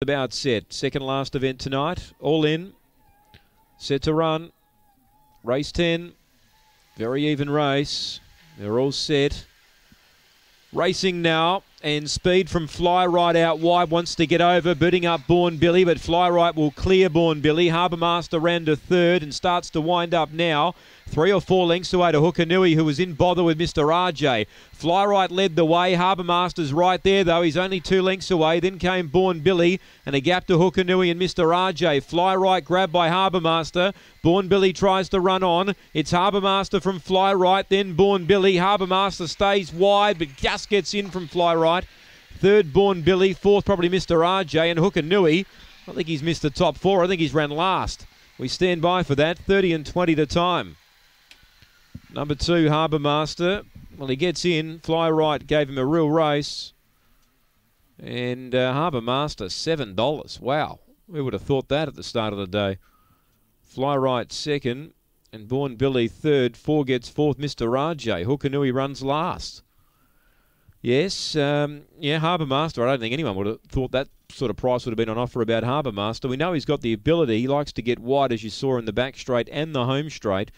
About set. Second last event tonight. All in. Set to run. Race 10. Very even race. They're all set. Racing now. And speed from Fly Right out wide wants to get over, booting up Born Billy, but Fly Right will clear Born Billy. Harbour Master ran to third and starts to wind up now. Three or four lengths away to Hookanui, who was in bother with Mr. RJ. Fly Right led the way. Harbour Master's right there, though. He's only two lengths away. Then came Born Billy and a gap to Hookanui and Mr. RJ. Fly Right grabbed by Harbour Master. Born Billy tries to run on. It's Harbour Master from Fly Right, then Born Billy. Harbour Master stays wide, but just gets in from Fly Right Third, Born Billy. Fourth, probably Mr. RJ. And Hooker Hookanui, I think he's missed the top four. I think he's ran last. We stand by for that. 30 and 20 to time. Number two, Harbour Master. Well, he gets in. Fly Right gave him a real race. And uh, Harbour Master, $7. Wow. We would have thought that at the start of the day. Fly Right second. And Born Billy third. Four gets fourth. Mr. RJ. Hookanui runs last. Yes, um, yeah, Harbour Master. I don't think anyone would have thought that sort of price would have been on offer about Harbour Master. We know he's got the ability. He likes to get wide, as you saw in the back straight and the home straight.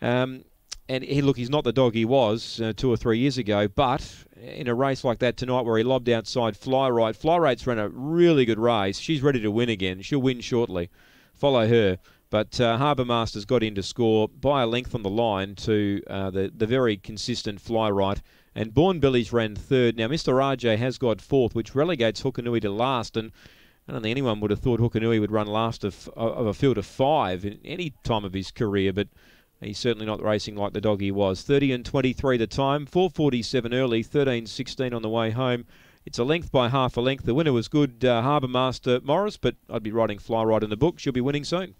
Um, and he look, he's not the dog he was uh, two or three years ago, but in a race like that tonight, where he lobbed outside Fly Right, Fly Right's ran a really good race. She's ready to win again. She'll win shortly. Follow her. But uh, Harbour Masters got in to score by a length on the line to uh, the the very consistent Fly Right. And Born Billy's ran third. Now, Mr. RJ has got fourth, which relegates Hookanui to last. And I don't think anyone would have thought Hookanui would run last of, of a field of five in any time of his career, but he's certainly not racing like the dog he was. 30 and 23 the time, 4.47 early, 13.16 on the way home. It's a length by half a length. The winner was good, uh, Harbour Master Morris, but I'd be writing Fly Right in the book. She'll be winning soon.